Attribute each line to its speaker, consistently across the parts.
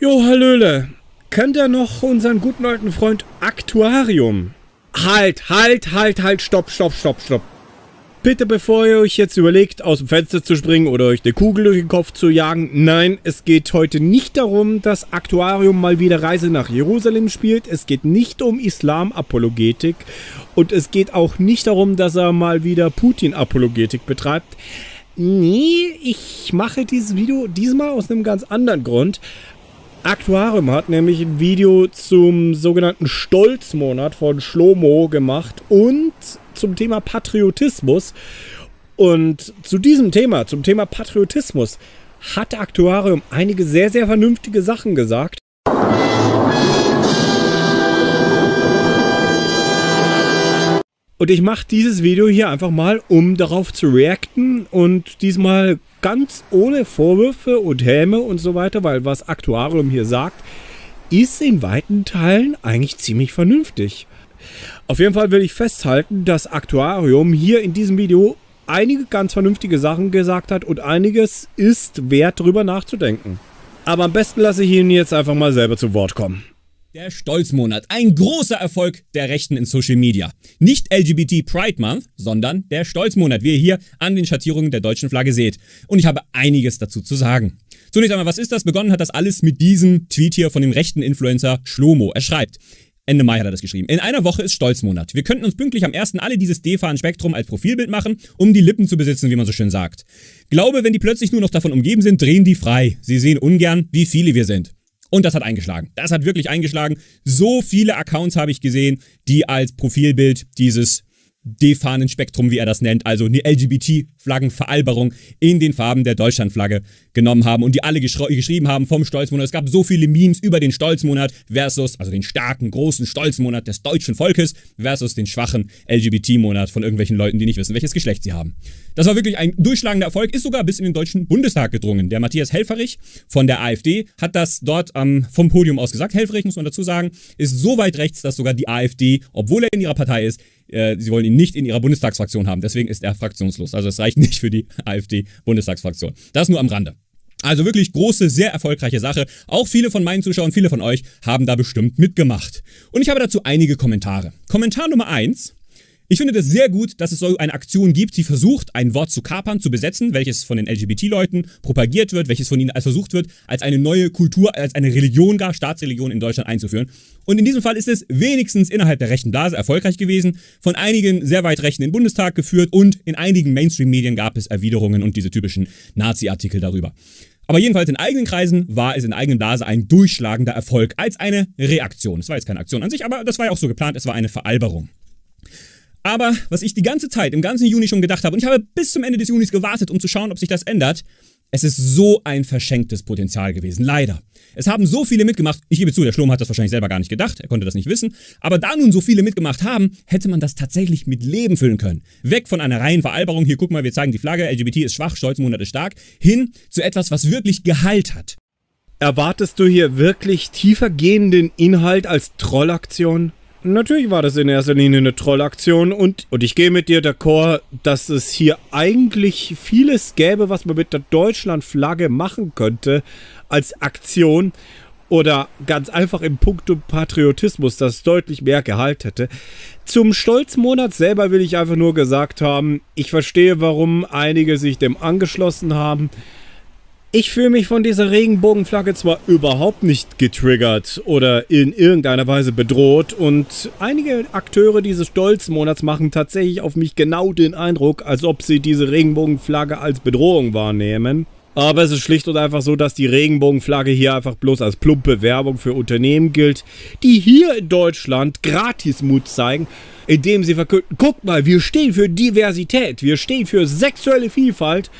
Speaker 1: Jo, Hallöle. Kennt ihr noch unseren guten alten Freund Aktuarium? Halt, halt, halt, halt, stopp, stopp, stopp, stopp. Bitte, bevor ihr euch jetzt überlegt, aus dem Fenster zu springen oder euch eine Kugel durch den Kopf zu jagen, nein, es geht heute nicht darum, dass Aktuarium mal wieder Reise nach Jerusalem spielt. Es geht nicht um Islam-Apologetik und es geht auch nicht darum, dass er mal wieder Putin-Apologetik betreibt. Nee, ich mache dieses Video diesmal aus einem ganz anderen Grund. Aktuarium hat nämlich ein Video zum sogenannten Stolzmonat von Schlomo gemacht und zum Thema Patriotismus. Und zu diesem Thema, zum Thema Patriotismus, hat Aktuarium einige sehr, sehr vernünftige Sachen gesagt. Und ich mache dieses Video hier einfach mal, um darauf zu reacten und diesmal ganz ohne Vorwürfe und Häme und so weiter, weil was Aktuarium hier sagt, ist in weiten Teilen eigentlich ziemlich vernünftig. Auf jeden Fall will ich festhalten, dass Aktuarium hier in diesem Video einige ganz vernünftige Sachen gesagt hat und einiges ist wert drüber nachzudenken. Aber am besten lasse ich ihn jetzt einfach mal selber zu Wort kommen.
Speaker 2: Der Stolzmonat, ein großer Erfolg der Rechten in Social Media. Nicht LGBT Pride Month, sondern der Stolzmonat, wie ihr hier an den Schattierungen der deutschen Flagge seht. Und ich habe einiges dazu zu sagen. Zunächst einmal, was ist das? Begonnen hat das alles mit diesem Tweet hier von dem rechten Influencer Schlomo. Er schreibt, Ende Mai hat er das geschrieben. In einer Woche ist Stolzmonat. Wir könnten uns pünktlich am 1. alle dieses D-Fahnen-Spektrum als Profilbild machen, um die Lippen zu besitzen, wie man so schön sagt. Glaube, wenn die plötzlich nur noch davon umgeben sind, drehen die frei. Sie sehen ungern, wie viele wir sind. Und das hat eingeschlagen. Das hat wirklich eingeschlagen. So viele Accounts habe ich gesehen, die als Profilbild dieses D-Fahnen-Spektrum, wie er das nennt, also eine LGBT-Flaggenveralberung in den Farben der Deutschlandflagge genommen haben und die alle geschrieben haben vom Stolzmonat. Es gab so viele Memes über den Stolzmonat versus, also den starken, großen Stolzmonat des deutschen Volkes versus den schwachen LGBT-Monat von irgendwelchen Leuten, die nicht wissen, welches Geschlecht sie haben. Das war wirklich ein durchschlagender Erfolg, ist sogar bis in den Deutschen Bundestag gedrungen. Der Matthias Helferich von der AfD hat das dort ähm, vom Podium aus gesagt. Helferich, muss man dazu sagen, ist so weit rechts, dass sogar die AfD, obwohl er in ihrer Partei ist, äh, sie wollen ihn nicht in ihrer Bundestagsfraktion haben. Deswegen ist er fraktionslos. Also es reicht nicht für die AfD-Bundestagsfraktion. Das nur am Rande. Also wirklich große, sehr erfolgreiche Sache. Auch viele von meinen Zuschauern, viele von euch haben da bestimmt mitgemacht. Und ich habe dazu einige Kommentare. Kommentar Nummer eins ich finde das sehr gut, dass es so eine Aktion gibt, die versucht, ein Wort zu kapern, zu besetzen, welches von den LGBT-Leuten propagiert wird, welches von ihnen als versucht wird, als eine neue Kultur, als eine Religion gar, Staatsreligion in Deutschland einzuführen. Und in diesem Fall ist es wenigstens innerhalb der rechten Blase erfolgreich gewesen, von einigen sehr weit rechten den Bundestag geführt und in einigen Mainstream-Medien gab es Erwiderungen und diese typischen Nazi-Artikel darüber. Aber jedenfalls in eigenen Kreisen war es in eigenen Blase ein durchschlagender Erfolg als eine Reaktion. Es war jetzt keine Aktion an sich, aber das war ja auch so geplant, es war eine Veralberung. Aber was ich die ganze Zeit, im ganzen Juni schon gedacht habe, und ich habe bis zum Ende des Junis gewartet, um zu schauen, ob sich das ändert, es ist so ein verschenktes Potenzial gewesen, leider. Es haben so viele mitgemacht, ich gebe zu, der Schlom hat das wahrscheinlich selber gar nicht gedacht, er konnte das nicht wissen, aber da nun so viele mitgemacht haben, hätte man das tatsächlich mit Leben füllen können. Weg von einer reinen Veralberung, hier guck mal, wir zeigen die Flagge, LGBT ist schwach, Stolzmonat ist stark, hin zu etwas, was wirklich Gehalt hat.
Speaker 1: Erwartest du hier wirklich tiefer gehenden Inhalt als Trollaktion? Natürlich war das in erster Linie eine Trollaktion und, und ich gehe mit dir d'accord, dass es hier eigentlich vieles gäbe, was man mit der Deutschlandflagge machen könnte als Aktion oder ganz einfach im Punkto Patriotismus, das deutlich mehr Gehalt hätte. Zum Stolzmonat selber will ich einfach nur gesagt haben, ich verstehe, warum einige sich dem angeschlossen haben. Ich fühle mich von dieser Regenbogenflagge zwar überhaupt nicht getriggert oder in irgendeiner Weise bedroht und einige Akteure dieses Stolzmonats machen tatsächlich auf mich genau den Eindruck, als ob sie diese Regenbogenflagge als Bedrohung wahrnehmen. Aber es ist schlicht und einfach so, dass die Regenbogenflagge hier einfach bloß als plumpe Werbung für Unternehmen gilt, die hier in Deutschland Gratismut zeigen, indem sie verkünden, guck mal, wir stehen für Diversität, wir stehen für sexuelle Vielfalt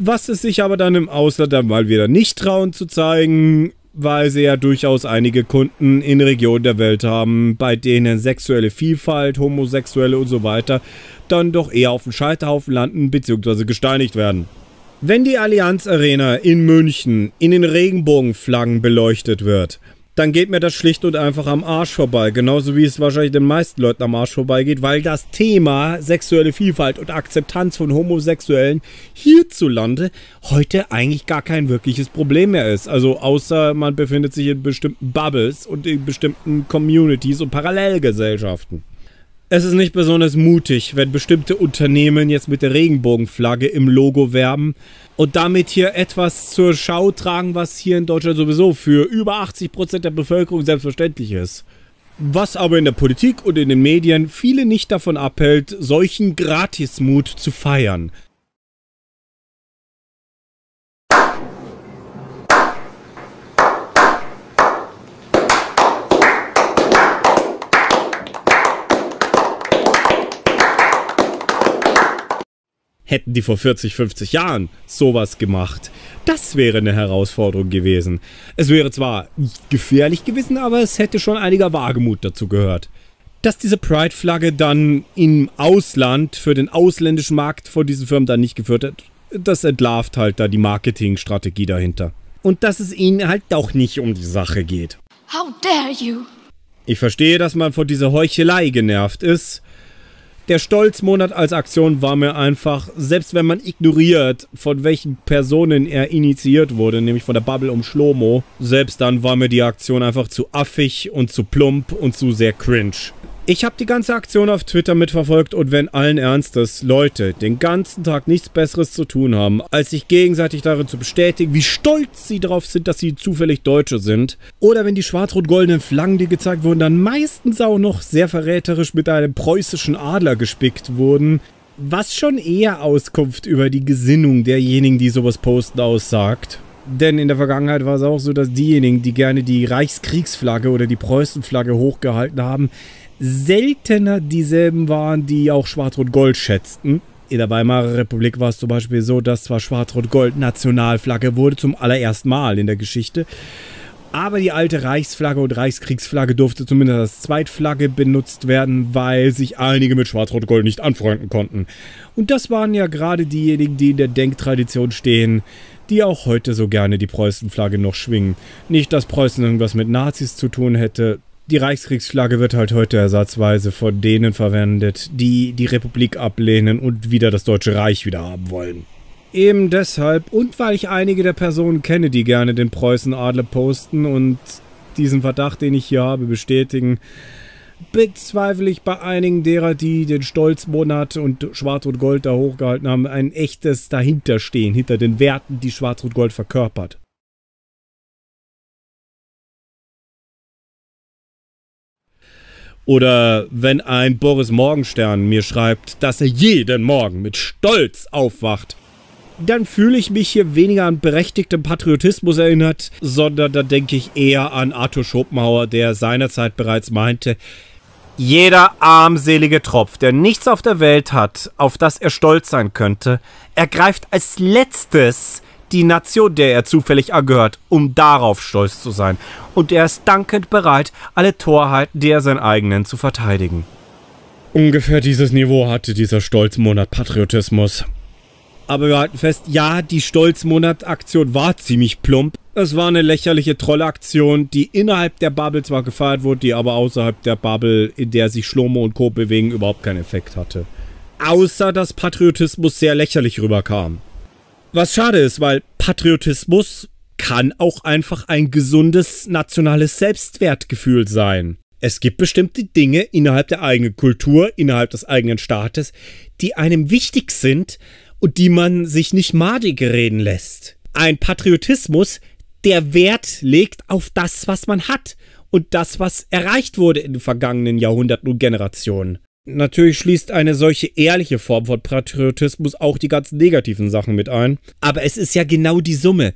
Speaker 1: was es sich aber dann im Ausland dann mal wieder nicht trauen zu zeigen, weil sie ja durchaus einige Kunden in Regionen der Welt haben, bei denen sexuelle Vielfalt, Homosexuelle und so weiter dann doch eher auf dem Scheiterhaufen landen bzw. gesteinigt werden. Wenn die Allianz Arena in München in den Regenbogenflaggen beleuchtet wird, dann geht mir das schlicht und einfach am Arsch vorbei. Genauso wie es wahrscheinlich den meisten Leuten am Arsch vorbeigeht, weil das Thema sexuelle Vielfalt und Akzeptanz von Homosexuellen hierzulande heute eigentlich gar kein wirkliches Problem mehr ist. Also außer man befindet sich in bestimmten Bubbles und in bestimmten Communities und Parallelgesellschaften. Es ist nicht besonders mutig, wenn bestimmte Unternehmen jetzt mit der Regenbogenflagge im Logo werben und damit hier etwas zur Schau tragen, was hier in Deutschland sowieso für über 80% der Bevölkerung selbstverständlich ist. Was aber in der Politik und in den Medien viele nicht davon abhält, solchen Gratismut zu feiern. Hätten die vor 40, 50 Jahren sowas gemacht, das wäre eine Herausforderung gewesen. Es wäre zwar nicht gefährlich gewesen, aber es hätte schon einiger Wagemut dazu gehört. Dass diese Pride-Flagge dann im Ausland für den ausländischen Markt von diesen Firmen dann nicht geführt hat, das entlarvt halt da die Marketingstrategie dahinter. Und dass es ihnen halt doch nicht um die Sache geht. How dare you? Ich verstehe, dass man von dieser Heuchelei genervt ist, der Stolzmonat als Aktion war mir einfach, selbst wenn man ignoriert, von welchen Personen er initiiert wurde, nämlich von der Bubble um Schlomo, selbst dann war mir die Aktion einfach zu affig und zu plump und zu sehr cringe. Ich habe die ganze Aktion auf Twitter mitverfolgt und wenn allen Ernstes Leute den ganzen Tag nichts Besseres zu tun haben, als sich gegenseitig darin zu bestätigen, wie stolz sie darauf sind, dass sie zufällig Deutsche sind, oder wenn die schwarz-rot-goldenen Flaggen, die gezeigt wurden, dann meistens auch noch sehr verräterisch mit einem preußischen Adler gespickt wurden, was schon eher Auskunft über die Gesinnung derjenigen, die sowas posten, aussagt. Denn in der Vergangenheit war es auch so, dass diejenigen, die gerne die Reichskriegsflagge oder die Preußenflagge hochgehalten haben, seltener dieselben waren, die auch Schwarz-Rot-Gold schätzten. In der Weimarer Republik war es zum Beispiel so, dass zwar Schwarz-Rot-Gold Nationalflagge wurde zum allerersten Mal in der Geschichte, aber die alte Reichsflagge und Reichskriegsflagge durfte zumindest als Zweitflagge benutzt werden, weil sich einige mit Schwarz-Rot-Gold nicht anfreunden konnten. Und das waren ja gerade diejenigen, die in der Denktradition stehen, die auch heute so gerne die Preußenflagge noch schwingen. Nicht, dass Preußen irgendwas mit Nazis zu tun hätte, die Reichskriegsflagge wird halt heute ersatzweise von denen verwendet, die die Republik ablehnen und wieder das Deutsche Reich wieder haben wollen. Eben deshalb und weil ich einige der Personen kenne, die gerne den Preußenadler posten und diesen Verdacht, den ich hier habe, bestätigen, bezweifle ich bei einigen derer, die den Stolzmonat und Schwarz und Gold da hochgehalten haben, ein echtes Dahinterstehen, hinter den Werten, die Schwarz und Gold verkörpert. Oder wenn ein Boris Morgenstern mir schreibt, dass er jeden Morgen mit Stolz aufwacht, dann fühle ich mich hier weniger an berechtigtem Patriotismus erinnert, sondern da denke ich eher an Arthur Schopenhauer, der seinerzeit bereits meinte, jeder armselige Tropf, der nichts auf der Welt hat, auf das er stolz sein könnte, ergreift als letztes die Nation, der er zufällig angehört, um darauf stolz zu sein. Und er ist dankend bereit, alle Torheiten, die er sein eigenen, zu verteidigen. Ungefähr dieses Niveau hatte dieser Stolzmonat Patriotismus. Aber wir halten fest, ja, die Stolzmonat-Aktion war ziemlich plump. Es war eine lächerliche Trollaktion, die innerhalb der Bubble zwar gefeiert wurde, die aber außerhalb der Bubble, in der sich Schlomo und Co. bewegen, überhaupt keinen Effekt hatte. Außer dass Patriotismus sehr lächerlich rüberkam. Was schade ist, weil Patriotismus kann auch einfach ein gesundes nationales Selbstwertgefühl sein. Es gibt bestimmte Dinge innerhalb der eigenen Kultur, innerhalb des eigenen Staates, die einem wichtig sind und die man sich nicht madig reden lässt. Ein Patriotismus, der Wert legt auf das, was man hat und das, was erreicht wurde in den vergangenen Jahrhunderten und Generationen. Natürlich schließt eine solche ehrliche Form von Patriotismus auch die ganzen negativen Sachen mit ein. Aber es ist ja genau die Summe.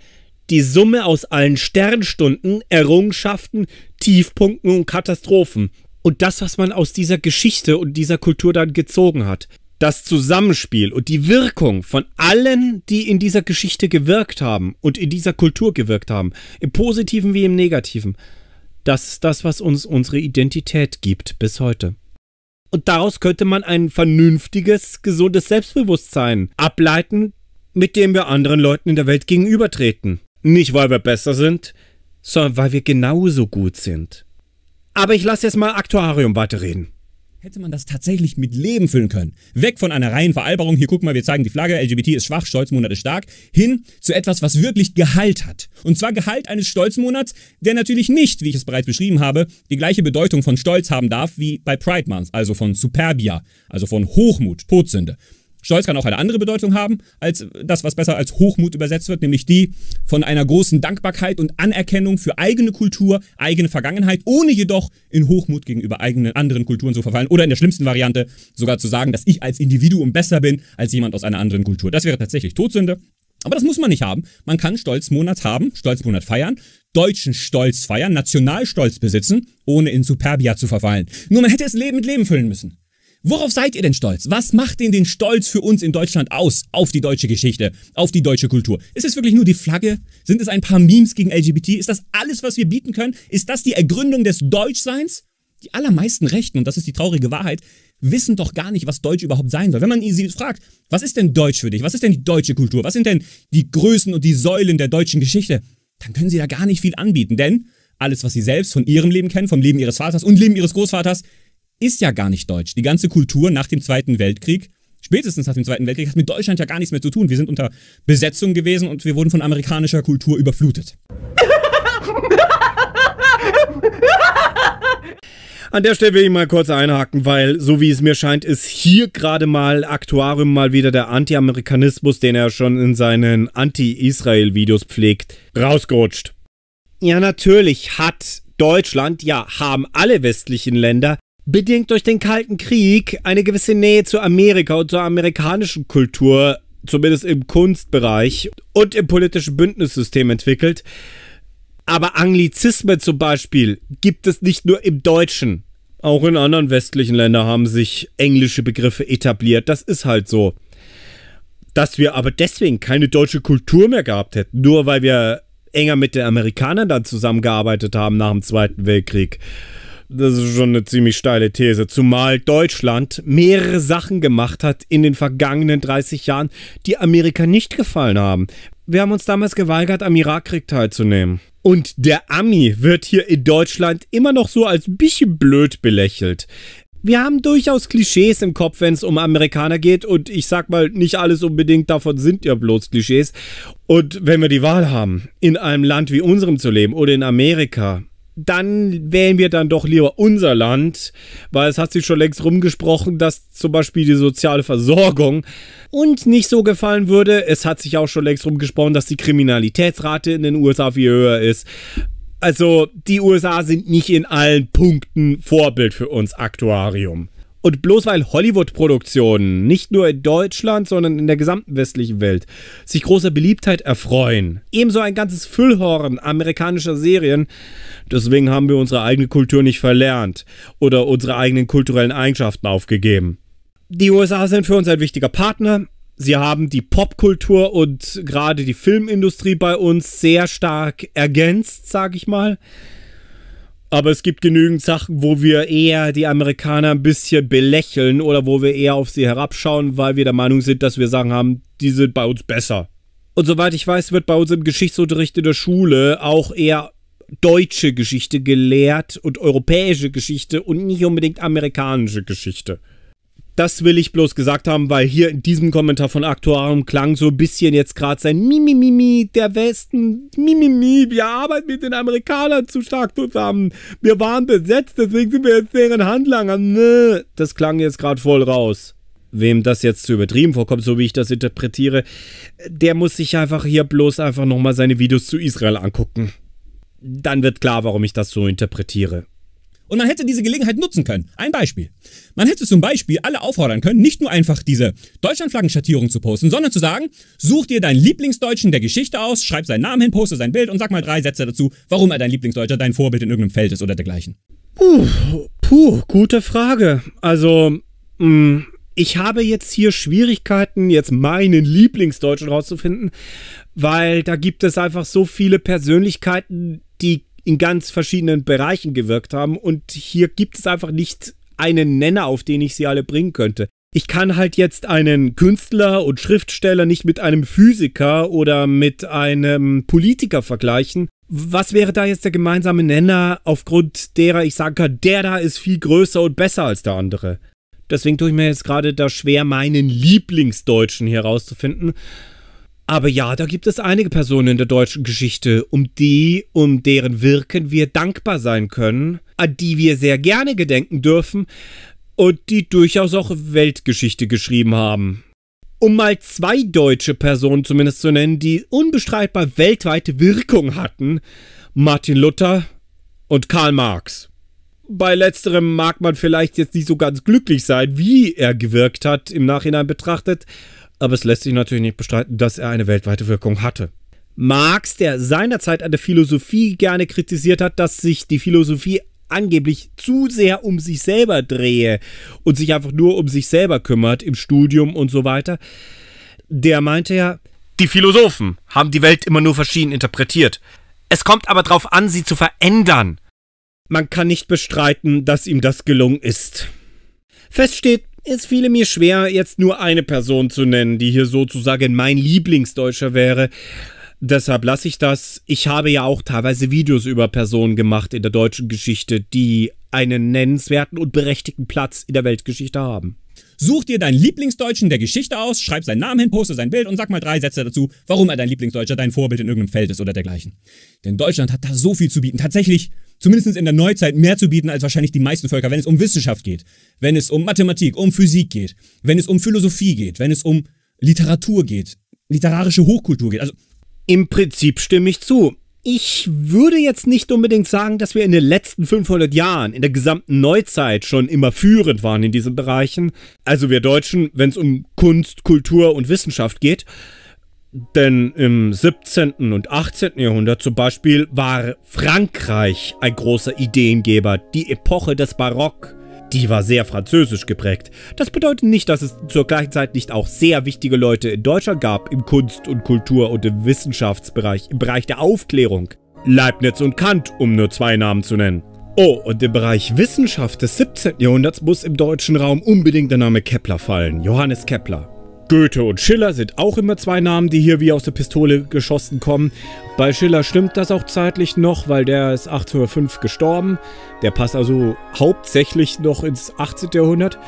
Speaker 1: Die Summe aus allen Sternstunden, Errungenschaften, Tiefpunkten und Katastrophen. Und das, was man aus dieser Geschichte und dieser Kultur dann gezogen hat. Das Zusammenspiel und die Wirkung von allen, die in dieser Geschichte gewirkt haben und in dieser Kultur gewirkt haben, im positiven wie im negativen, das ist das, was uns unsere Identität gibt bis heute. Und daraus könnte man ein vernünftiges, gesundes Selbstbewusstsein ableiten, mit dem wir anderen Leuten in der Welt gegenübertreten. Nicht, weil wir besser sind, sondern weil wir genauso gut sind. Aber ich lasse jetzt mal Aktuarium weiterreden
Speaker 2: hätte man das tatsächlich mit Leben füllen können. Weg von einer reinen Veralberung, hier guck mal, wir zeigen die Flagge, LGBT ist schwach, Stolzmonat ist stark, hin zu etwas, was wirklich Gehalt hat. Und zwar Gehalt eines Stolzmonats, der natürlich nicht, wie ich es bereits beschrieben habe, die gleiche Bedeutung von Stolz haben darf wie bei Pride Month, also von Superbia, also von Hochmut, Todsünde. Stolz kann auch eine andere Bedeutung haben als das, was besser als Hochmut übersetzt wird, nämlich die von einer großen Dankbarkeit und Anerkennung für eigene Kultur, eigene Vergangenheit, ohne jedoch in Hochmut gegenüber eigenen anderen Kulturen zu verfallen oder in der schlimmsten Variante sogar zu sagen, dass ich als Individuum besser bin als jemand aus einer anderen Kultur. Das wäre tatsächlich Todsünde. Aber das muss man nicht haben. Man kann Stolzmonat haben, Stolzmonat feiern, deutschen Stolz feiern, Nationalstolz besitzen, ohne in Superbia zu verfallen. Nur man hätte es Leben mit Leben füllen müssen. Worauf seid ihr denn stolz? Was macht denn den Stolz für uns in Deutschland aus? Auf die deutsche Geschichte, auf die deutsche Kultur? Ist es wirklich nur die Flagge? Sind es ein paar Memes gegen LGBT? Ist das alles, was wir bieten können? Ist das die Ergründung des Deutschseins? Die allermeisten Rechten, und das ist die traurige Wahrheit, wissen doch gar nicht, was Deutsch überhaupt sein soll. Wenn man sie fragt, was ist denn Deutsch für dich? Was ist denn die deutsche Kultur? Was sind denn die Größen und die Säulen der deutschen Geschichte? Dann können sie da gar nicht viel anbieten, denn alles, was sie selbst von ihrem Leben kennen, vom Leben ihres Vaters und Leben ihres Großvaters, ist ja gar nicht deutsch. Die ganze Kultur nach dem Zweiten Weltkrieg, spätestens nach dem Zweiten Weltkrieg, hat mit Deutschland ja gar nichts mehr zu tun. Wir sind unter Besetzung gewesen und wir wurden von amerikanischer Kultur überflutet.
Speaker 1: An der Stelle will ich mal kurz einhaken, weil, so wie es mir scheint, ist hier gerade mal Aktuarium mal wieder der Anti-Amerikanismus, den er schon in seinen Anti-Israel-Videos pflegt, rausgerutscht. Ja, natürlich hat Deutschland, ja, haben alle westlichen Länder bedingt durch den Kalten Krieg eine gewisse Nähe zu Amerika und zur amerikanischen Kultur, zumindest im Kunstbereich und im politischen Bündnissystem entwickelt. Aber Anglizismen zum Beispiel gibt es nicht nur im Deutschen. Auch in anderen westlichen Ländern haben sich englische Begriffe etabliert. Das ist halt so. Dass wir aber deswegen keine deutsche Kultur mehr gehabt hätten, nur weil wir enger mit den Amerikanern dann zusammengearbeitet haben nach dem Zweiten Weltkrieg das ist schon eine ziemlich steile These. Zumal Deutschland mehrere Sachen gemacht hat in den vergangenen 30 Jahren, die Amerika nicht gefallen haben. Wir haben uns damals geweigert, am Irakkrieg teilzunehmen. Und der Ami wird hier in Deutschland immer noch so als bisschen blöd belächelt. Wir haben durchaus Klischees im Kopf, wenn es um Amerikaner geht. Und ich sag mal, nicht alles unbedingt davon sind ja bloß Klischees. Und wenn wir die Wahl haben, in einem Land wie unserem zu leben oder in Amerika, dann wählen wir dann doch lieber unser Land, weil es hat sich schon längst rumgesprochen, dass zum Beispiel die soziale Versorgung uns nicht so gefallen würde. Es hat sich auch schon längst rumgesprochen, dass die Kriminalitätsrate in den USA viel höher ist. Also die USA sind nicht in allen Punkten Vorbild für uns Aktuarium. Und bloß weil Hollywood-Produktionen nicht nur in Deutschland, sondern in der gesamten westlichen Welt sich großer Beliebtheit erfreuen, ebenso ein ganzes Füllhorn amerikanischer Serien, deswegen haben wir unsere eigene Kultur nicht verlernt oder unsere eigenen kulturellen Eigenschaften aufgegeben. Die USA sind für uns ein wichtiger Partner. Sie haben die Popkultur und gerade die Filmindustrie bei uns sehr stark ergänzt, sag ich mal. Aber es gibt genügend Sachen, wo wir eher die Amerikaner ein bisschen belächeln oder wo wir eher auf sie herabschauen, weil wir der Meinung sind, dass wir sagen haben, die sind bei uns besser. Und soweit ich weiß, wird bei uns im Geschichtsunterricht in der Schule auch eher deutsche Geschichte gelehrt und europäische Geschichte und nicht unbedingt amerikanische Geschichte. Das will ich bloß gesagt haben, weil hier in diesem Kommentar von Aktuarium klang so ein bisschen jetzt gerade sein Mimimimi, der Westen, Mimimi, wir arbeiten mit den Amerikanern zu stark zusammen. Wir waren besetzt, deswegen sind wir jetzt deren Handlanger. Nö, das klang jetzt gerade voll raus. Wem das jetzt zu übertrieben vorkommt, so wie ich das interpretiere, der muss sich einfach hier bloß einfach nochmal seine Videos zu Israel angucken. Dann wird klar, warum ich das so interpretiere.
Speaker 2: Und man hätte diese Gelegenheit nutzen können. Ein Beispiel. Man hätte zum Beispiel alle auffordern können, nicht nur einfach diese Deutschlandflaggenschattierung zu posten, sondern zu sagen, such dir deinen Lieblingsdeutschen der Geschichte aus, schreib seinen Namen hin, poste sein Bild und sag mal drei Sätze dazu, warum er dein Lieblingsdeutscher, dein Vorbild in irgendeinem Feld ist oder dergleichen.
Speaker 1: Puh, puh gute Frage. Also, mh, mm, ich habe jetzt hier Schwierigkeiten, jetzt meinen Lieblingsdeutschen rauszufinden, weil da gibt es einfach so viele Persönlichkeiten, die in ganz verschiedenen Bereichen gewirkt haben und hier gibt es einfach nicht einen Nenner, auf den ich sie alle bringen könnte. Ich kann halt jetzt einen Künstler und Schriftsteller nicht mit einem Physiker oder mit einem Politiker vergleichen, Was wäre da jetzt der gemeinsame Nenner, aufgrund derer ich sagen kann, der da ist viel größer und besser als der andere? Deswegen tue ich mir jetzt gerade da schwer, meinen Lieblingsdeutschen hier rauszufinden. Aber ja, da gibt es einige Personen in der deutschen Geschichte, um die, um deren Wirken wir dankbar sein können, an die wir sehr gerne gedenken dürfen und die durchaus auch Weltgeschichte geschrieben haben. Um mal zwei deutsche Personen zumindest zu nennen, die unbestreitbar weltweite Wirkung hatten, Martin Luther und Karl Marx. Bei letzterem mag man vielleicht jetzt nicht so ganz glücklich sein, wie er gewirkt hat, im Nachhinein betrachtet, aber es lässt sich natürlich nicht bestreiten, dass er eine weltweite Wirkung hatte. Marx, der seinerzeit an der Philosophie gerne kritisiert hat, dass sich die Philosophie angeblich zu sehr um sich selber drehe und sich einfach nur um sich selber kümmert im Studium und so weiter, der meinte ja, die Philosophen haben die Welt immer nur verschieden interpretiert. Es kommt aber darauf an, sie zu verändern. Man kann nicht bestreiten, dass ihm das gelungen ist. Fest steht, es fiele mir schwer, jetzt nur eine Person zu nennen, die hier sozusagen mein Lieblingsdeutscher wäre. Deshalb lasse ich das. Ich habe ja auch teilweise Videos über Personen gemacht in der deutschen Geschichte, die einen nennenswerten und berechtigten Platz in der Weltgeschichte haben.
Speaker 2: Such dir deinen Lieblingsdeutschen der Geschichte aus, schreib seinen Namen hin, poste sein Bild und sag mal drei Sätze dazu, warum er dein Lieblingsdeutscher, dein Vorbild in irgendeinem Feld ist oder dergleichen. Denn Deutschland hat da so viel zu bieten. Tatsächlich zumindest in der Neuzeit, mehr zu bieten als wahrscheinlich die meisten Völker, wenn es um Wissenschaft geht, wenn es um Mathematik, um Physik geht, wenn es um Philosophie geht, wenn es um Literatur geht, literarische Hochkultur geht. Also
Speaker 1: im Prinzip stimme ich zu. Ich würde jetzt nicht unbedingt sagen, dass wir in den letzten 500 Jahren, in der gesamten Neuzeit schon immer führend waren in diesen Bereichen. Also wir Deutschen, wenn es um Kunst, Kultur und Wissenschaft geht. Denn im 17. und 18. Jahrhundert zum Beispiel war Frankreich ein großer Ideengeber, die Epoche des Barock. Die war sehr französisch geprägt. Das bedeutet nicht, dass es zur gleichen Zeit nicht auch sehr wichtige Leute in Deutschland gab im Kunst- und Kultur- und im Wissenschaftsbereich, im Bereich der Aufklärung. Leibniz und Kant, um nur zwei Namen zu nennen. Oh, und im Bereich Wissenschaft des 17. Jahrhunderts muss im deutschen Raum unbedingt der Name Kepler fallen. Johannes Kepler. Goethe und Schiller sind auch immer zwei Namen, die hier wie aus der Pistole geschossen kommen. Bei Schiller stimmt das auch zeitlich noch, weil der ist 1805 gestorben. Der passt also hauptsächlich noch ins 18. Jahrhundert.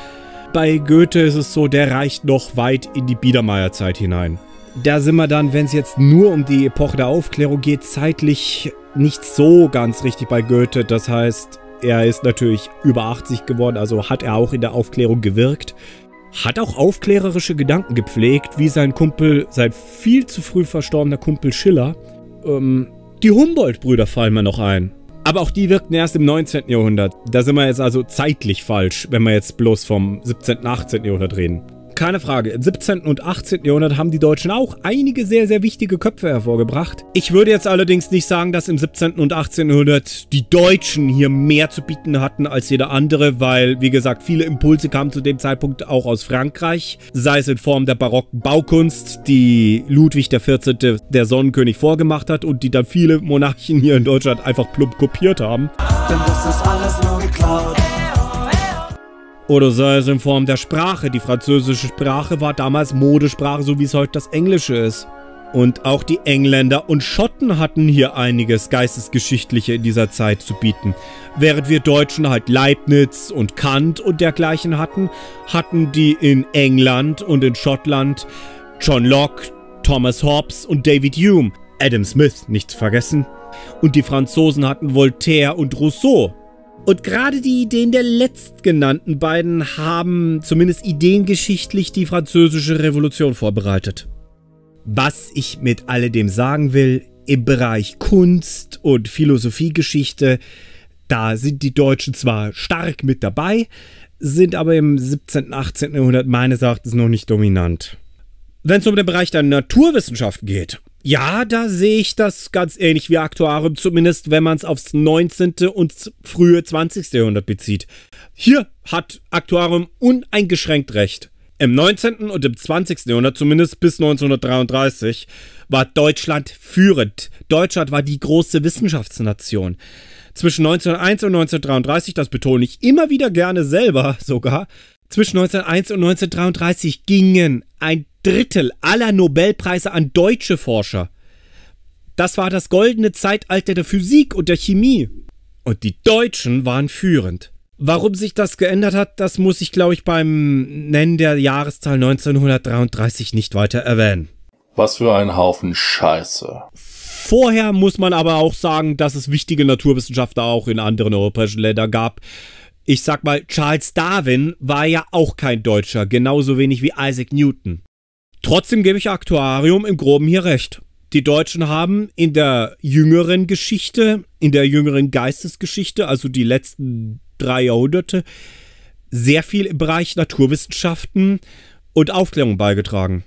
Speaker 1: Bei Goethe ist es so, der reicht noch weit in die Biedermeierzeit hinein. Da sind wir dann, wenn es jetzt nur um die Epoche der Aufklärung geht, zeitlich nicht so ganz richtig bei Goethe. Das heißt, er ist natürlich über 80 geworden, also hat er auch in der Aufklärung gewirkt hat auch aufklärerische Gedanken gepflegt, wie sein Kumpel, sein viel zu früh verstorbener Kumpel Schiller. Ähm, die Humboldt-Brüder fallen mir noch ein. Aber auch die wirkten erst im 19. Jahrhundert. Da sind wir jetzt also zeitlich falsch, wenn wir jetzt bloß vom 17., 18. Jahrhundert reden keine Frage. Im 17. und 18. Jahrhundert haben die Deutschen auch einige sehr, sehr wichtige Köpfe hervorgebracht. Ich würde jetzt allerdings nicht sagen, dass im 17. und 18. Jahrhundert die Deutschen hier mehr zu bieten hatten als jeder andere, weil, wie gesagt, viele Impulse kamen zu dem Zeitpunkt auch aus Frankreich, sei es in Form der barocken Baukunst, die Ludwig XIV. der Sonnenkönig vorgemacht hat und die dann viele Monarchen hier in Deutschland einfach plump kopiert haben. Denn das ist alles nur geklaut. Oder sei es in Form der Sprache. Die französische Sprache war damals Modesprache, so wie es heute das Englische ist. Und auch die Engländer und Schotten hatten hier einiges Geistesgeschichtliche in dieser Zeit zu bieten. Während wir Deutschen halt Leibniz und Kant und dergleichen hatten, hatten die in England und in Schottland John Locke, Thomas Hobbes und David Hume, Adam Smith nicht zu vergessen. Und die Franzosen hatten Voltaire und Rousseau. Und gerade die Ideen der letztgenannten beiden haben zumindest ideengeschichtlich die französische Revolution vorbereitet. Was ich mit alledem sagen will, im Bereich Kunst und Philosophiegeschichte, da sind die Deutschen zwar stark mit dabei, sind aber im 17., 18. Jahrhundert meines Erachtens noch nicht dominant. Wenn es um den Bereich der Naturwissenschaften geht, ja, da sehe ich das ganz ähnlich wie Aktuarium, zumindest wenn man es aufs 19. und frühe 20. Jahrhundert bezieht. Hier hat Aktuarium uneingeschränkt recht. Im 19. und im 20. Jahrhundert, zumindest bis 1933, war Deutschland führend. Deutschland war die große Wissenschaftsnation. Zwischen 1901 und 1933, das betone ich immer wieder gerne selber sogar, zwischen 1901 und 1933 gingen ein Drittel aller Nobelpreise an deutsche Forscher. Das war das goldene Zeitalter der Physik und der Chemie. Und die Deutschen waren führend. Warum sich das geändert hat, das muss ich, glaube ich, beim Nennen der Jahreszahl 1933 nicht weiter erwähnen.
Speaker 3: Was für ein Haufen Scheiße.
Speaker 1: Vorher muss man aber auch sagen, dass es wichtige Naturwissenschaftler auch in anderen europäischen Ländern gab. Ich sag mal, Charles Darwin war ja auch kein Deutscher, genauso wenig wie Isaac Newton. Trotzdem gebe ich Aktuarium im Groben hier recht. Die Deutschen haben in der jüngeren Geschichte, in der jüngeren Geistesgeschichte, also die letzten drei Jahrhunderte sehr viel im Bereich Naturwissenschaften und Aufklärung beigetragen.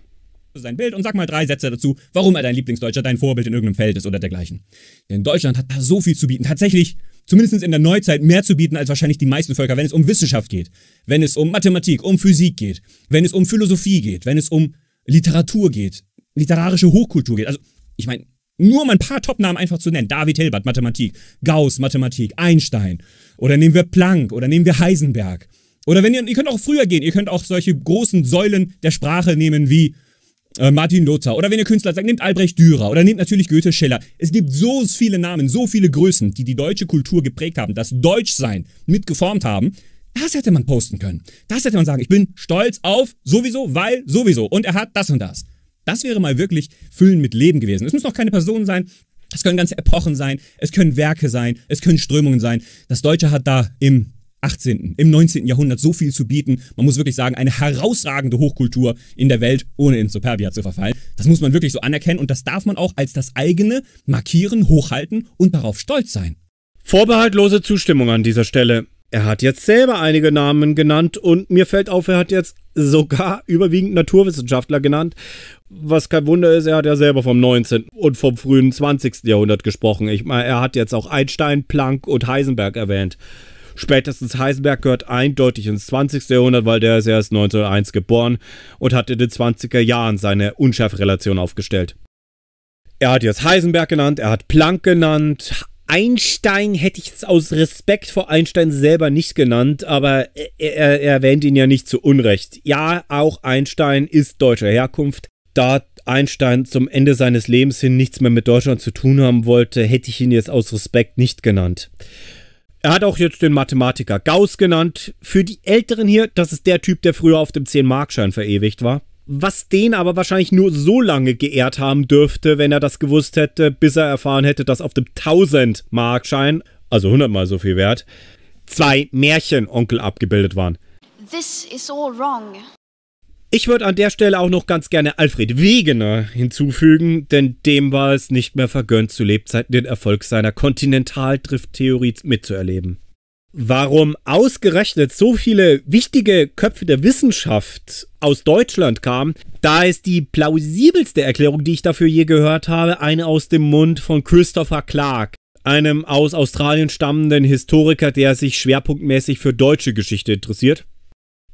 Speaker 2: Sein Bild und sag mal drei Sätze dazu, warum er dein Lieblingsdeutscher, dein Vorbild in irgendeinem Feld ist oder dergleichen. Denn Deutschland hat da so viel zu bieten. Tatsächlich, zumindest in der Neuzeit, mehr zu bieten als wahrscheinlich die meisten Völker, wenn es um Wissenschaft geht, wenn es um Mathematik, um Physik geht, wenn es um Philosophie geht, wenn es um Literatur geht, literarische Hochkultur geht. Also, ich meine, nur um ein paar Topnamen einfach zu nennen. David Hilbert, Mathematik. Gauss, Mathematik. Einstein. Oder nehmen wir Planck. Oder nehmen wir Heisenberg. Oder wenn ihr, ihr könnt auch früher gehen. Ihr könnt auch solche großen Säulen der Sprache nehmen wie äh, Martin Luther. Oder wenn ihr Künstler sagt, nehmt Albrecht Dürer. Oder nehmt natürlich Goethe Schiller. Es gibt so viele Namen, so viele Größen, die die deutsche Kultur geprägt haben, das Deutschsein mitgeformt haben. Das hätte man posten können. Das hätte man sagen, ich bin stolz auf sowieso, weil sowieso. Und er hat das und das. Das wäre mal wirklich Füllen mit Leben gewesen. Es müssen auch keine Personen sein, es können ganze Epochen sein, es können Werke sein, es können Strömungen sein. Das Deutsche hat da im 18., im 19. Jahrhundert so viel zu bieten. Man muss wirklich sagen, eine herausragende Hochkultur in der Welt, ohne in Superbia zu verfallen. Das muss man wirklich so anerkennen und das darf man auch als das eigene markieren, hochhalten und darauf stolz sein.
Speaker 1: Vorbehaltlose Zustimmung an dieser Stelle. Er hat jetzt selber einige Namen genannt und mir fällt auf, er hat jetzt sogar überwiegend Naturwissenschaftler genannt. Was kein Wunder ist, er hat ja selber vom 19. und vom frühen 20. Jahrhundert gesprochen. Ich meine, er hat jetzt auch Einstein, Planck und Heisenberg erwähnt. Spätestens Heisenberg gehört eindeutig ins 20. Jahrhundert, weil der ist erst 1901 geboren und hat in den 20er Jahren seine Unschärferelation aufgestellt. Er hat jetzt Heisenberg genannt, er hat Planck genannt, Einstein hätte ich jetzt aus Respekt vor Einstein selber nicht genannt, aber er, er, erwähnt ihn ja nicht zu Unrecht. Ja, auch Einstein ist deutscher Herkunft. Da Einstein zum Ende seines Lebens hin nichts mehr mit Deutschland zu tun haben wollte, hätte ich ihn jetzt aus Respekt nicht genannt. Er hat auch jetzt den Mathematiker Gauss genannt. Für die Älteren hier, das ist der Typ, der früher auf dem 10-Markschein verewigt war was den aber wahrscheinlich nur so lange geehrt haben dürfte, wenn er das gewusst hätte, bis er erfahren hätte, dass auf dem 1000 Markschein, also 100 mal so viel wert, zwei Märchenonkel abgebildet waren. This is all wrong. Ich würde an der Stelle auch noch ganz gerne Alfred Wegener hinzufügen, denn dem war es nicht mehr vergönnt, zu Lebzeiten den Erfolg seiner Kontinentaldrifttheorie mitzuerleben. Warum ausgerechnet so viele wichtige Köpfe der Wissenschaft aus Deutschland kamen, da ist die plausibelste Erklärung, die ich dafür je gehört habe, eine aus dem Mund von Christopher Clark, einem aus Australien stammenden Historiker, der sich schwerpunktmäßig für deutsche Geschichte interessiert.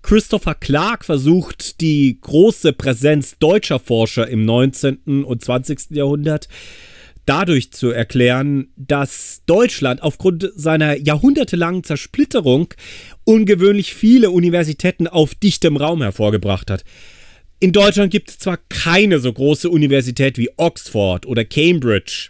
Speaker 1: Christopher Clark versucht, die große Präsenz deutscher Forscher im 19. und 20. Jahrhundert dadurch zu erklären, dass Deutschland aufgrund seiner jahrhundertelangen Zersplitterung ungewöhnlich viele Universitäten auf dichtem Raum hervorgebracht hat. In Deutschland gibt es zwar keine so große Universität wie Oxford oder Cambridge.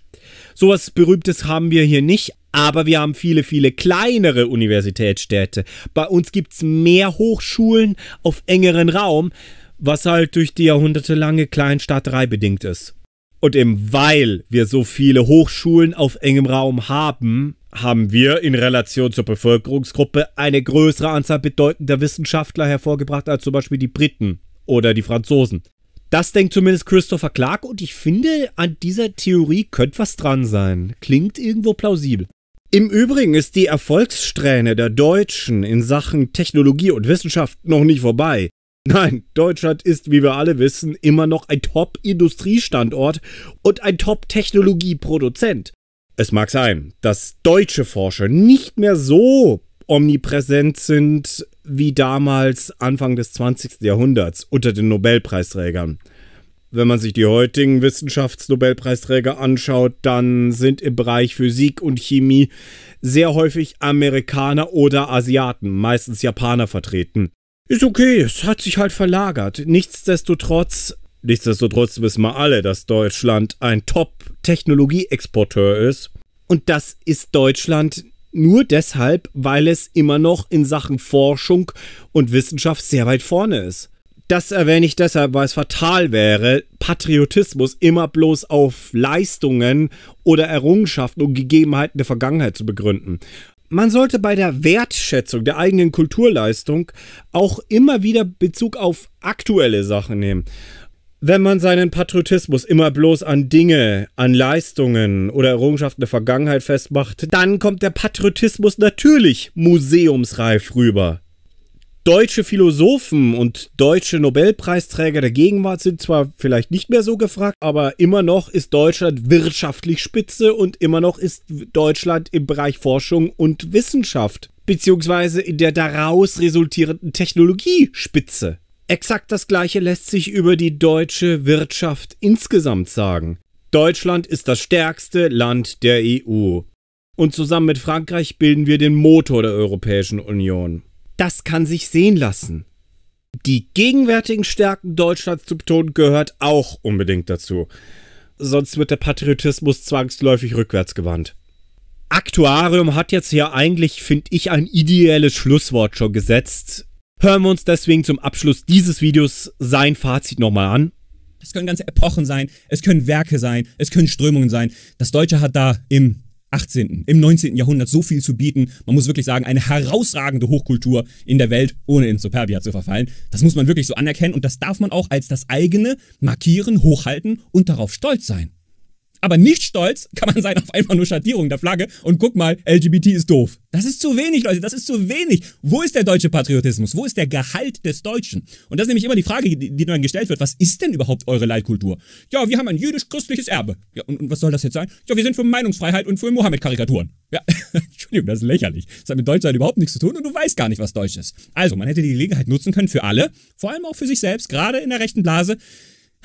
Speaker 1: Sowas Berühmtes haben wir hier nicht, aber wir haben viele, viele kleinere Universitätsstädte. Bei uns gibt es mehr Hochschulen auf engeren Raum, was halt durch die jahrhundertelange Kleinstaaterei bedingt ist. Und eben weil wir so viele Hochschulen auf engem Raum haben, haben wir in Relation zur Bevölkerungsgruppe eine größere Anzahl bedeutender Wissenschaftler hervorgebracht als zum Beispiel die Briten oder die Franzosen. Das denkt zumindest Christopher Clark und ich finde, an dieser Theorie könnte was dran sein. Klingt irgendwo plausibel. Im Übrigen ist die Erfolgssträhne der Deutschen in Sachen Technologie und Wissenschaft noch nicht vorbei. Nein, Deutschland ist, wie wir alle wissen, immer noch ein Top-Industriestandort und ein Top-Technologieproduzent. Es mag sein, dass deutsche Forscher nicht mehr so omnipräsent sind wie damals Anfang des 20. Jahrhunderts unter den Nobelpreisträgern. Wenn man sich die heutigen Wissenschaftsnobelpreisträger anschaut, dann sind im Bereich Physik und Chemie sehr häufig Amerikaner oder Asiaten, meistens Japaner vertreten. Ist okay, es hat sich halt verlagert. Nichtsdestotrotz, Nichtsdestotrotz wissen wir alle, dass Deutschland ein Top-Technologieexporteur ist. Und das ist Deutschland nur deshalb, weil es immer noch in Sachen Forschung und Wissenschaft sehr weit vorne ist. Das erwähne ich deshalb, weil es fatal wäre, Patriotismus immer bloß auf Leistungen oder Errungenschaften und Gegebenheiten der Vergangenheit zu begründen. Man sollte bei der Wertschätzung der eigenen Kulturleistung auch immer wieder Bezug auf aktuelle Sachen nehmen. Wenn man seinen Patriotismus immer bloß an Dinge, an Leistungen oder Errungenschaften der Vergangenheit festmacht, dann kommt der Patriotismus natürlich museumsreif rüber. Deutsche Philosophen und deutsche Nobelpreisträger der Gegenwart sind zwar vielleicht nicht mehr so gefragt, aber immer noch ist Deutschland wirtschaftlich spitze und immer noch ist Deutschland im Bereich Forschung und Wissenschaft, beziehungsweise in der daraus resultierenden Technologie spitze. Exakt das gleiche lässt sich über die deutsche Wirtschaft insgesamt sagen. Deutschland ist das stärkste Land der EU. Und zusammen mit Frankreich bilden wir den Motor der Europäischen Union. Das kann sich sehen lassen. Die gegenwärtigen Stärken Deutschlands zu betonen gehört auch unbedingt dazu. Sonst wird der Patriotismus zwangsläufig rückwärts gewandt. Aktuarium hat jetzt ja eigentlich, finde ich, ein ideelles Schlusswort schon gesetzt. Hören wir uns deswegen zum Abschluss dieses Videos sein Fazit nochmal an.
Speaker 2: Es können ganze Epochen sein, es können Werke sein, es können Strömungen sein. Das Deutsche hat da im 18., im 19. Jahrhundert so viel zu bieten. Man muss wirklich sagen, eine herausragende Hochkultur in der Welt, ohne in Superbia zu verfallen. Das muss man wirklich so anerkennen und das darf man auch als das eigene markieren, hochhalten und darauf stolz sein. Aber nicht stolz kann man sein auf einfach nur Schattierung der Flagge und guck mal, LGBT ist doof. Das ist zu wenig, Leute, das ist zu wenig. Wo ist der deutsche Patriotismus? Wo ist der Gehalt des Deutschen? Und das ist nämlich immer die Frage, die, die dann gestellt wird, was ist denn überhaupt eure Leitkultur? Ja, wir haben ein jüdisch-christliches Erbe. Ja, und, und, was soll das jetzt sein? Ja, wir sind für Meinungsfreiheit und für Mohammed-Karikaturen. Ja, Entschuldigung, das ist lächerlich. Das hat mit Deutschland überhaupt nichts zu tun und du weißt gar nicht, was Deutsch ist. Also, man hätte die Gelegenheit nutzen können für alle, vor allem auch für sich selbst, gerade in der rechten Blase,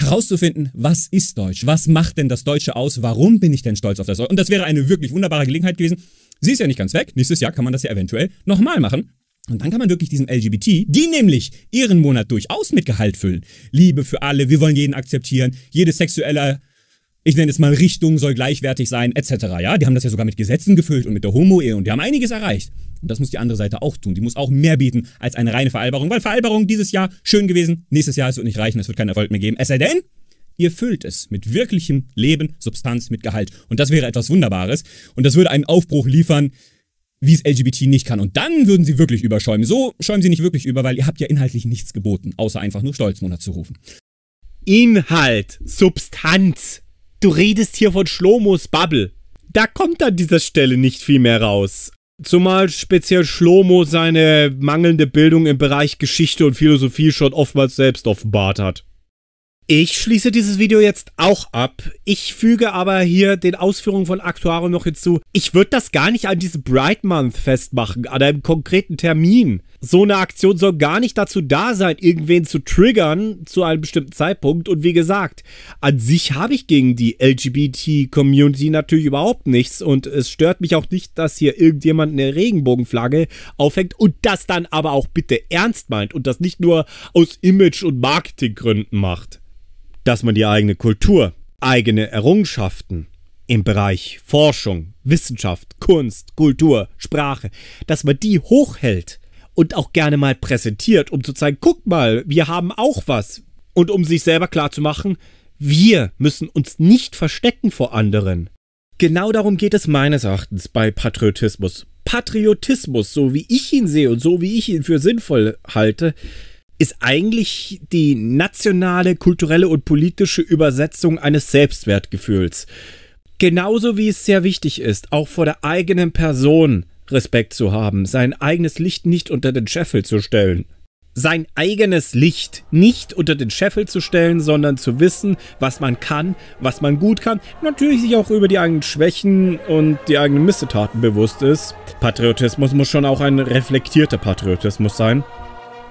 Speaker 2: herauszufinden, was ist Deutsch? Was macht denn das Deutsche aus? Warum bin ich denn stolz auf das Deutsche? Und das wäre eine wirklich wunderbare Gelegenheit gewesen. Sie ist ja nicht ganz weg. Nächstes Jahr kann man das ja eventuell nochmal machen. Und dann kann man wirklich diesen LGBT, die nämlich ihren Monat durchaus mit Gehalt füllen. Liebe für alle, wir wollen jeden akzeptieren, jede sexuelle ich nenne es mal Richtung soll gleichwertig sein, etc. Ja, die haben das ja sogar mit Gesetzen gefüllt und mit der Homo-Ehe und die haben einiges erreicht. Und das muss die andere Seite auch tun. Die muss auch mehr bieten als eine reine Veralberung, weil Veralberung dieses Jahr schön gewesen, nächstes Jahr es nicht reichen, es wird keinen Erfolg mehr geben. Es sei denn, ihr füllt es mit wirklichem Leben, Substanz, mit Gehalt. Und das wäre etwas Wunderbares. Und das würde einen Aufbruch liefern, wie es LGBT nicht kann. Und dann würden sie wirklich überschäumen. So schäumen sie nicht wirklich über, weil ihr habt ja inhaltlich nichts geboten, außer einfach nur Stolzmonat zu rufen.
Speaker 1: Inhalt, Substanz. Du redest hier von Schlomos Bubble. Da kommt an dieser Stelle nicht viel mehr raus. Zumal speziell Schlomo seine mangelnde Bildung im Bereich Geschichte und Philosophie schon oftmals selbst offenbart hat. Ich schließe dieses Video jetzt auch ab. Ich füge aber hier den Ausführungen von Aktuaro noch hinzu. Ich würde das gar nicht an diesem Bright Month festmachen, an einem konkreten Termin so eine Aktion soll gar nicht dazu da sein, irgendwen zu triggern zu einem bestimmten Zeitpunkt. Und wie gesagt, an sich habe ich gegen die LGBT-Community natürlich überhaupt nichts. Und es stört mich auch nicht, dass hier irgendjemand eine Regenbogenflagge aufhängt und das dann aber auch bitte ernst meint und das nicht nur aus Image- und Marketinggründen macht. Dass man die eigene Kultur, eigene Errungenschaften im Bereich Forschung, Wissenschaft, Kunst, Kultur, Sprache, dass man die hochhält und auch gerne mal präsentiert, um zu zeigen, guck mal, wir haben auch was. Und um sich selber klarzumachen, wir müssen uns nicht verstecken vor anderen. Genau darum geht es meines Erachtens bei Patriotismus. Patriotismus, so wie ich ihn sehe und so wie ich ihn für sinnvoll halte, ist eigentlich die nationale, kulturelle und politische Übersetzung eines Selbstwertgefühls. Genauso wie es sehr wichtig ist, auch vor der eigenen Person Respekt zu haben, sein eigenes Licht nicht unter den Scheffel zu stellen. Sein eigenes Licht nicht unter den Scheffel zu stellen, sondern zu wissen, was man kann, was man gut kann. Natürlich sich auch über die eigenen Schwächen und die eigenen Missetaten bewusst ist. Patriotismus muss schon auch ein reflektierter Patriotismus sein.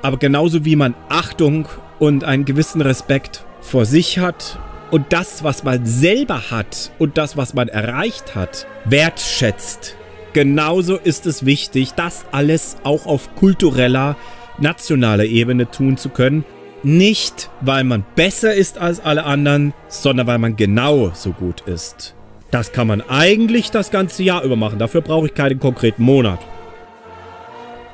Speaker 1: Aber genauso wie man Achtung und einen gewissen Respekt vor sich hat und das, was man selber hat und das, was man erreicht hat, wertschätzt genauso ist es wichtig, das alles auch auf kultureller, nationaler Ebene tun zu können. Nicht, weil man besser ist als alle anderen, sondern weil man genau so gut ist. Das kann man eigentlich das ganze Jahr über machen. Dafür brauche ich keinen konkreten Monat.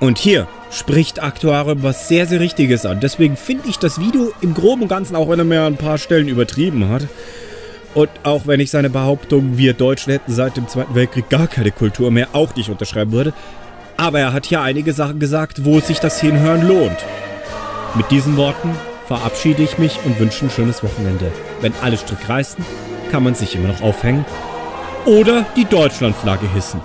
Speaker 1: Und hier spricht Aktuarium was sehr, sehr Richtiges an. Deswegen finde ich das Video im Groben und Ganzen, auch wenn er mir ein paar Stellen übertrieben hat, und auch wenn ich seine Behauptung, wir Deutschen hätten seit dem Zweiten Weltkrieg gar keine Kultur mehr, auch nicht unterschreiben würde. Aber er hat hier einige Sachen gesagt, wo sich das Hinhören lohnt. Mit diesen Worten verabschiede ich mich und wünsche ein schönes Wochenende. Wenn alle Strick reißen, kann man sich immer noch aufhängen oder die Deutschlandflagge hissen.